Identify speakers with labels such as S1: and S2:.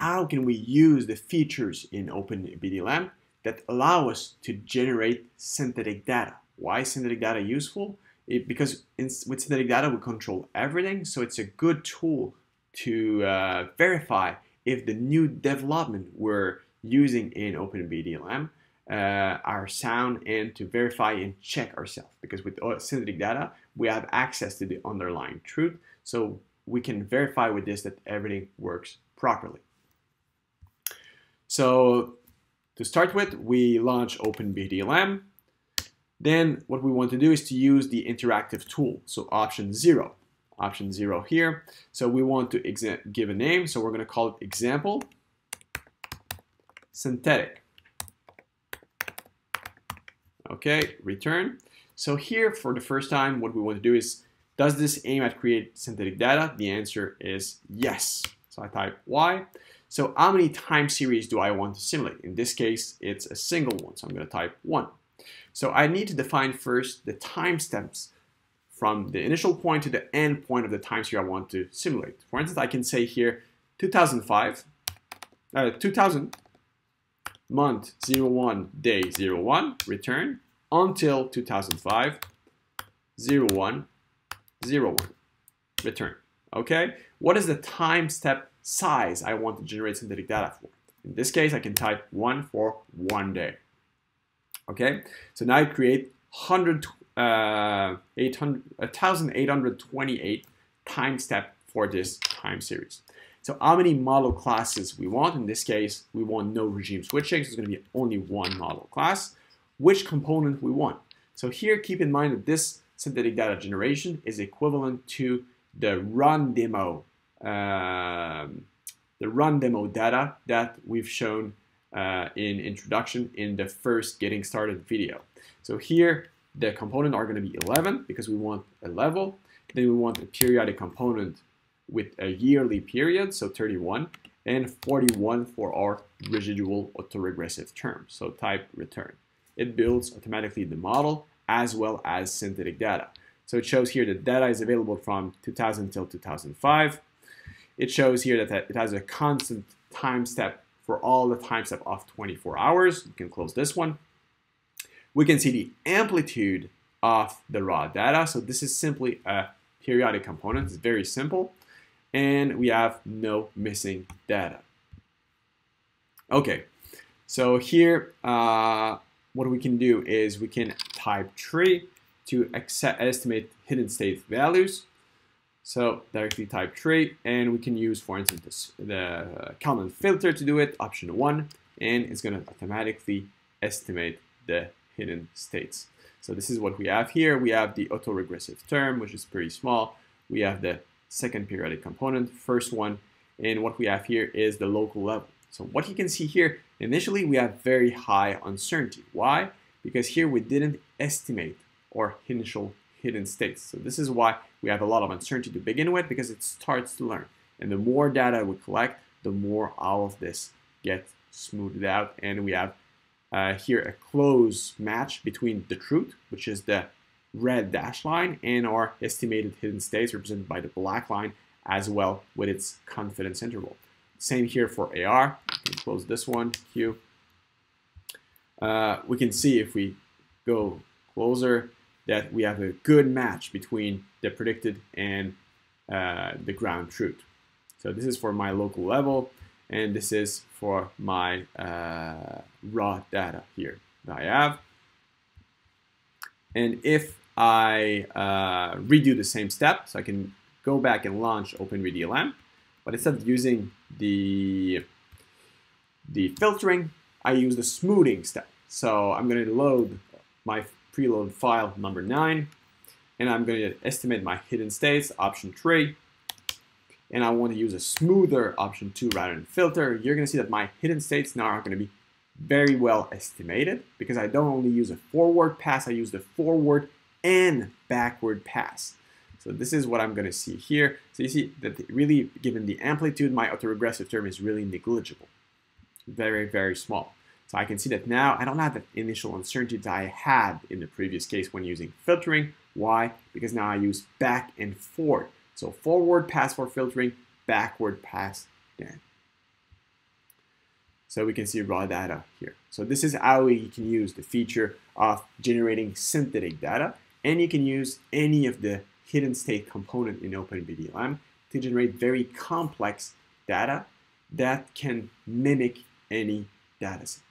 S1: how can we use the features in OpenBDLM that allow us to generate synthetic data. Why is synthetic data useful? It, because in, with synthetic data, we control everything, so it's a good tool to uh, verify if the new development we're using in OpenBDLM uh, are sound and to verify and check ourselves. Because with synthetic data, we have access to the underlying truth, so we can verify with this that everything works properly. So to start with, we launch OpenBDLM. Then what we want to do is to use the interactive tool. So option zero, option zero here. So we want to give a name. So we're going to call it example synthetic. Okay, return. So here for the first time, what we want to do is, does this aim at create synthetic data? The answer is yes. So I type Y. So how many time series do I want to simulate? In this case, it's a single one, so I'm going to type 1. So I need to define first the time steps from the initial point to the end point of the time series I want to simulate. For instance, I can say here 2005, uh, 2000, month 01, day 01, return, until 2005, 01, 01, return. Okay, what is the time step size I want to generate synthetic data for. In this case, I can type one for one day. Okay, so now I create 100, uh, 800, 1,828 time step for this time series. So how many model classes we want? In this case, we want no regime switching, so it's going to be only one model class. Which component we want? So here, keep in mind that this synthetic data generation is equivalent to the run demo um, the run demo data that we've shown uh, in introduction in the first getting started video. So here the component are going to be 11 because we want a level. Then we want a periodic component with a yearly period, so 31, and 41 for our residual autoregressive term, so type return. It builds automatically the model as well as synthetic data. So it shows here that data is available from 2000 till 2005, it shows here that it has a constant time step for all the time step of 24 hours. You can close this one. We can see the amplitude of the raw data. So this is simply a periodic component. It's very simple. And we have no missing data. Okay, so here, uh, what we can do is we can type tree to estimate hidden state values. So directly type tree, and we can use, for instance, the Kalman filter to do it, option one, and it's going to automatically estimate the hidden states. So this is what we have here. We have the autoregressive term, which is pretty small. We have the second periodic component, first one, and what we have here is the local level. So what you can see here, initially we have very high uncertainty. Why? Because here we didn't estimate our initial hidden states. So this is why we have a lot of uncertainty to begin with because it starts to learn. And the more data we collect, the more all of this gets smoothed out. And we have uh, here a close match between the truth, which is the red dash line, and our estimated hidden states represented by the black line as well with its confidence interval. Same here for AR. close this one, Q. Uh, we can see if we go closer, that we have a good match between the predicted and uh, the ground truth. So this is for my local level, and this is for my uh, raw data here that I have. And if I uh, redo the same step, so I can go back and launch OpenBDLM, but instead of using the, the filtering, I use the smoothing step. So I'm going to load my preload file number 9, and I'm going to estimate my hidden states, option 3, and I want to use a smoother option 2 rather than filter, you're going to see that my hidden states now are going to be very well estimated because I don't only use a forward pass, I use the forward and backward pass. So this is what I'm going to see here. So you see that really, given the amplitude, my autoregressive term is really negligible. Very, very small. So I can see that now I don't have the initial uncertainty that I had in the previous case when using filtering. Why? Because now I use back and forward. So forward pass for filtering, backward pass then. So we can see raw data here. So this is how you can use the feature of generating synthetic data. And you can use any of the hidden state component in OpenBDLM to generate very complex data that can mimic any dataset.